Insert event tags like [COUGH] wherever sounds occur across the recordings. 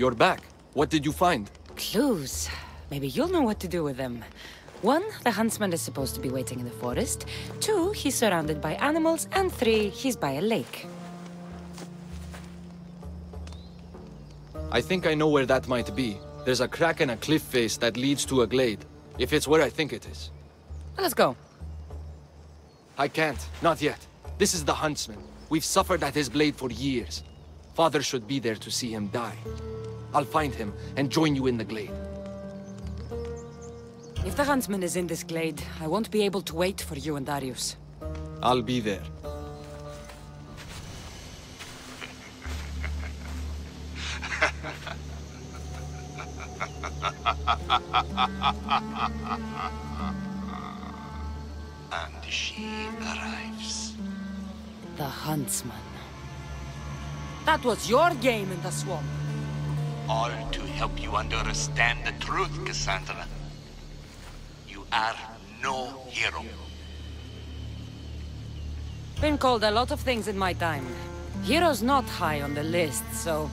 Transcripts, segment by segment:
You're back. What did you find? Clues. Maybe you'll know what to do with them. One, the huntsman is supposed to be waiting in the forest. Two, he's surrounded by animals. And three, he's by a lake. I think I know where that might be. There's a crack in a cliff face that leads to a glade. If it's where I think it is. Let's go. I can't. Not yet. This is the huntsman. We've suffered at his blade for years. Father should be there to see him die. I'll find him and join you in the glade. If the huntsman is in this glade, I won't be able to wait for you and Darius. I'll be there. and she arrives. The huntsman. That was your game in the swamp. All to help you understand the truth, Kassandra. You are no hero. Been called a lot of things in my time. Hero's not high on the list, so...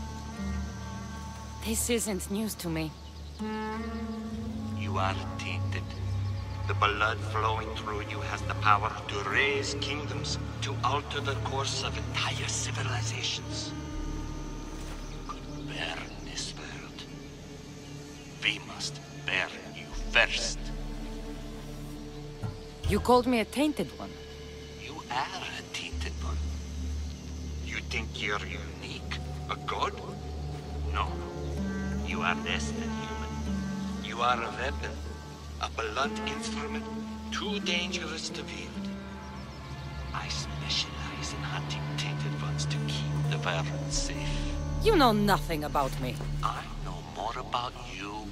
This isn't news to me. You are tainted. The blood flowing through you has the power to raise kingdoms, to alter the course of entire civilizations. You could burn this world. We must you first. You called me a tainted one. You are a tainted one. You think you're unique? A god? No. You are less than human. You are a weapon. A blunt instrument too dangerous to wield. I specialize in hunting tainted ones to keep the world safe. You know nothing about me. I know more about you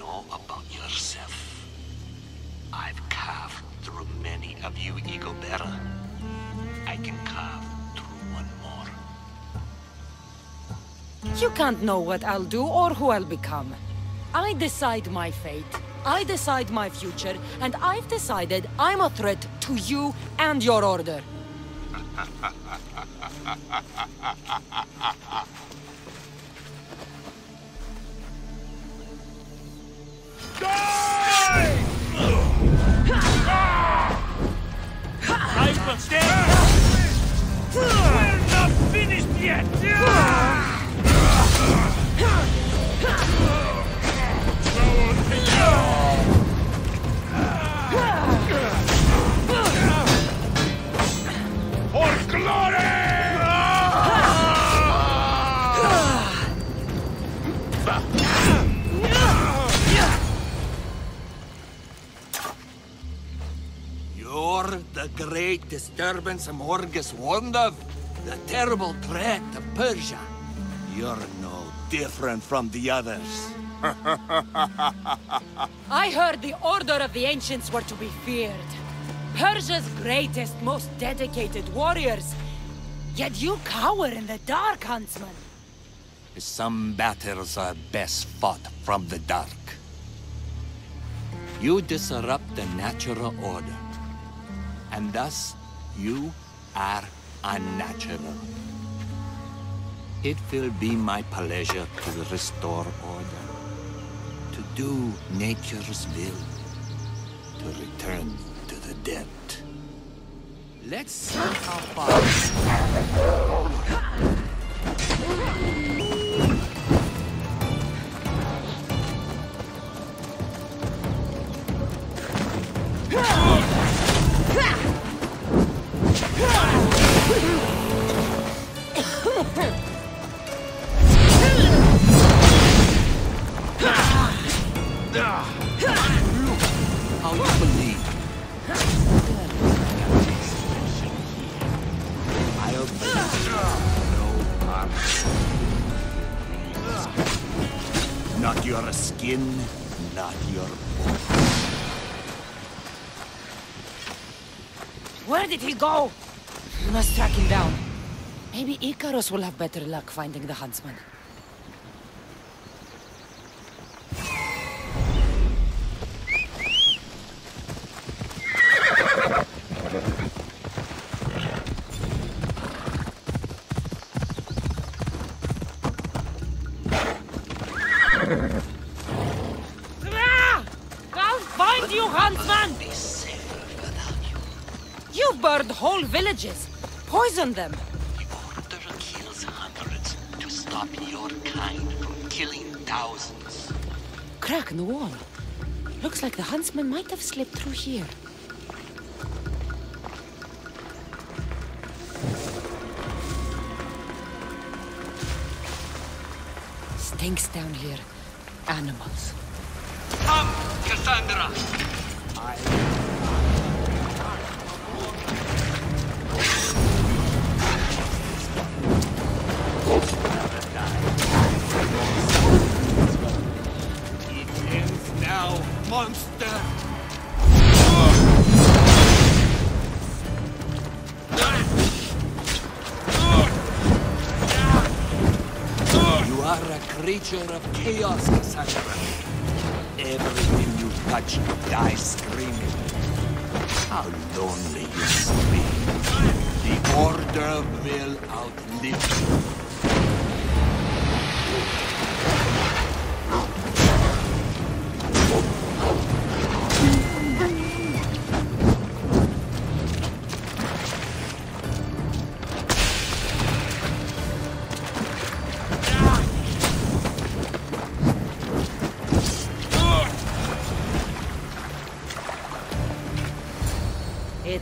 know about yourself. I've carved through many of you, Eagle Bearer. I can carve through one more. You can't know what I'll do or who I'll become. I decide my fate. I decide my future, and I've decided I'm a threat to you and your order. [LAUGHS] I disturbance Morgus warned of. The terrible threat of Persia. You're no different from the others. [LAUGHS] I heard the order of the ancients were to be feared. Persia's greatest, most dedicated warriors. Yet you cower in the dark, Huntsman. Some battles are best fought from the dark. You disrupt the natural order. And thus, you are unnatural. It will be my pleasure to restore order. To do nature's will. To return to the dead. Let's see how far... Not your skin, not your Where did he go? We must track him down. Maybe Ikaros will have better luck finding the huntsman. Whole villages. Poison them. The Order kills hundreds to stop your kind from killing thousands. Crack in the wall. Looks like the huntsman might have slipped through here. Stinks down here. Animals. Come, Kassandra! It monster! You are a creature of chaos, Kassandra. Everything you touch dies screaming. How lonely you scream. The Order will outlive you.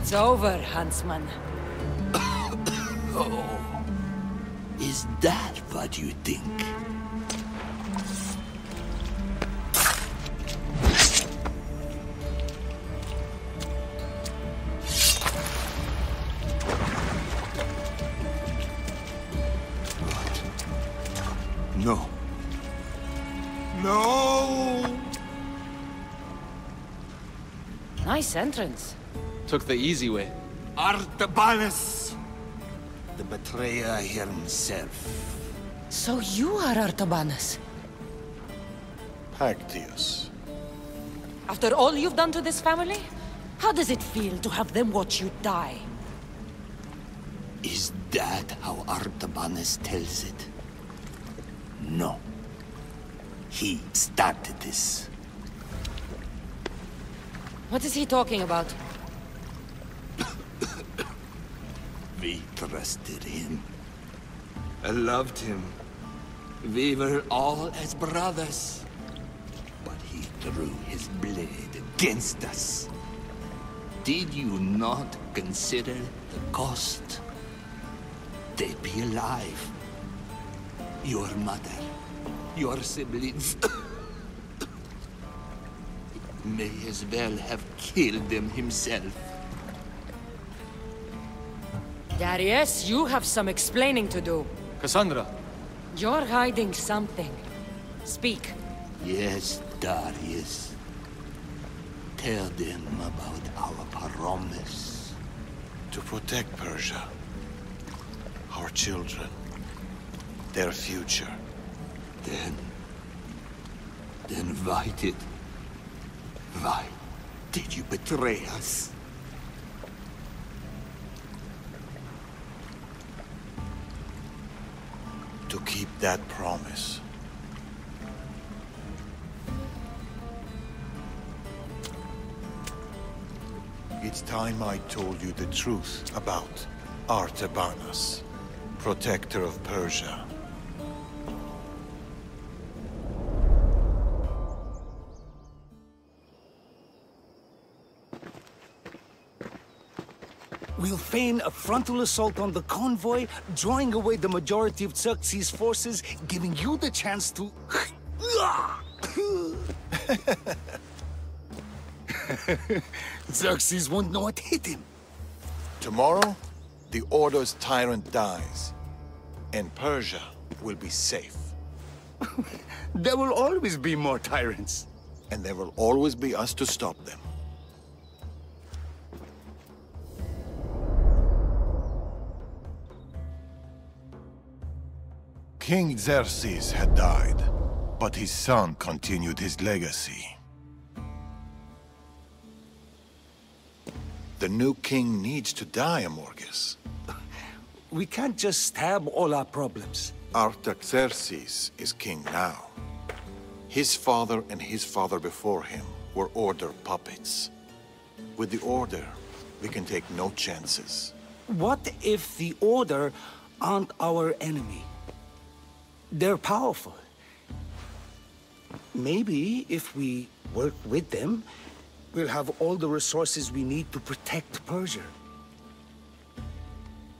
It's over, Huntsman. [COUGHS] Oh. Is that what you think? No. No! Nice entrance. Took the easy way. Artabanus! The betrayer himself. So you are Artabanus. Pactyes. After all you've done to this family? How does it feel to have them watch you die? Is that how Artabanus tells it? No. He started this. What is he talking about? We trusted him. I loved him. We were all as brothers. But he drew his blade against us. Did you not consider the cost? They'd be alive. Your mother, your siblings. [COUGHS] May as well have killed them himself. Darius, you have some explaining to do. Kassandra, You're hiding something. Speak. Yes, Darius. Tell them about our promise. To protect Persia. Our children. Their future. Then... Then why did... Why did you betray us? Keep that promise. It's time I told you the truth about Artabanus, protector of Persia. We'll feign a frontal assault on the convoy, drawing away the majority of Xerxes' forces, giving you the chance to... Xerxes won't know what hit him. Tomorrow, the Order's tyrant dies, and Persia will be safe. [LAUGHS] There will always be more tyrants. And there will always be us to stop them. King Xerxes had died, but his son continued his legacy. The new king needs to die, Amorges. [LAUGHS] We can't just stab all our problems. Artaxerxes is king now. His father and his father before him were Order puppets. With the Order, we can take no chances. What if the Order aren't our enemy? They're powerful. Maybe if we work with them, we'll have all the resources we need to protect Persia.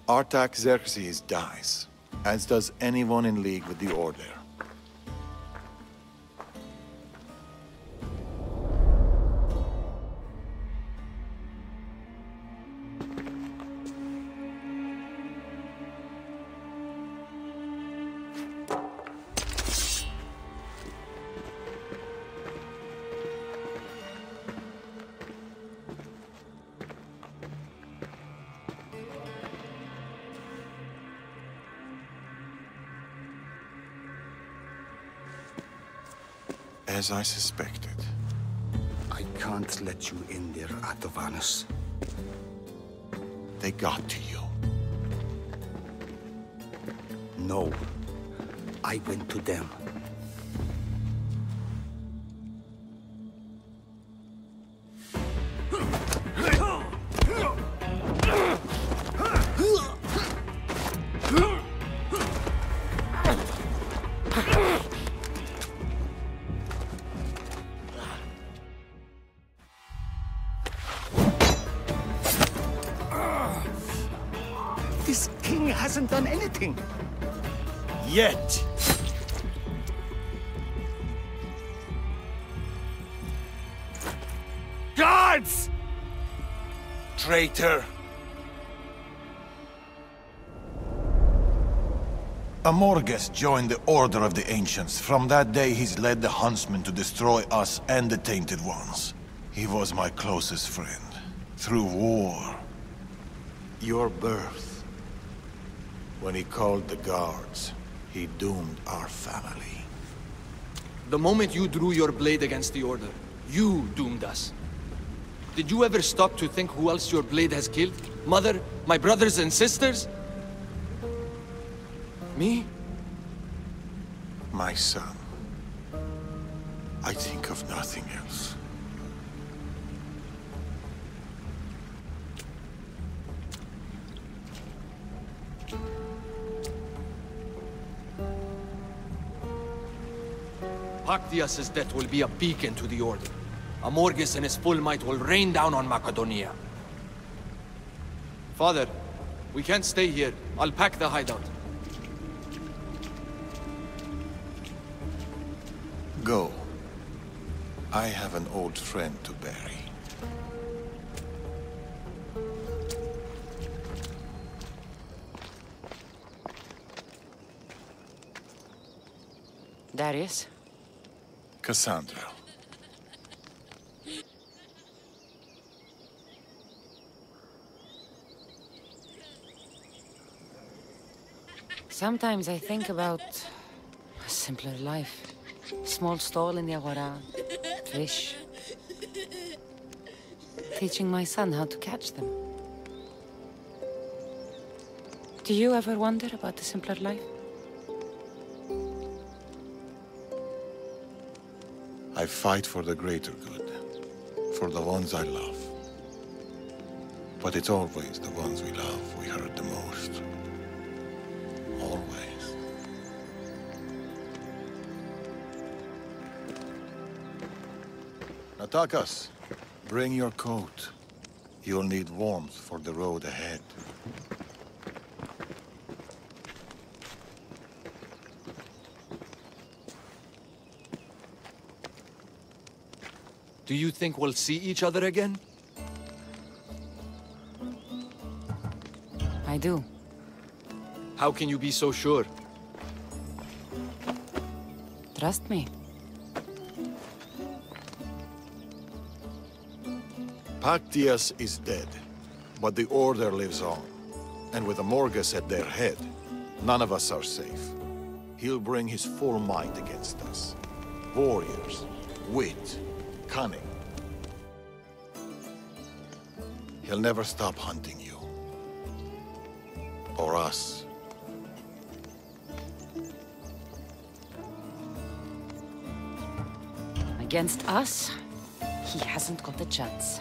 Artaxerxes dies, as does anyone in league with the Order. As I suspected. I can't let you in there, Artabanus. They got to you. No. I went to them. King hasn't done anything. Yet. Guards! Traitor! Amorges joined the Order of the Ancients. From that day, he's led the Huntsmen to destroy us and the Tainted Ones. He was my closest friend. Through war. Your birth. When he called the guards, he doomed our family. The moment you drew your blade against the Order, you doomed us. Did you ever stop to think who else your blade has killed? Mother? My brothers and sisters? Me? My son. I think of nothing else. Pactyes' death will be a beacon to the Order. Amorges and his full might will rain down on Macedonia. Father, we can't stay here. I'll pack the hideout. Go. I have an old friend to bury. Darius? Kassandra. Sometimes I think about a simpler life. Small stall in the Agora, fish. Teaching my son how to catch them. Do you ever wonder about the simpler life? I fight for the greater good. For the ones I love. But it's always the ones we love we hurt the most. Always. Natakas, bring your coat. You'll need warmth for the road ahead. Do you think we'll see each other again? I do. How can you be so sure? Trust me. Pactyes is dead, but the Order lives on. And with Amorges at their head, none of us are safe. He'll bring his full might against us. Warriors, wit, cunning. He'll never stop hunting you. Or us. Against us, he hasn't got a chance.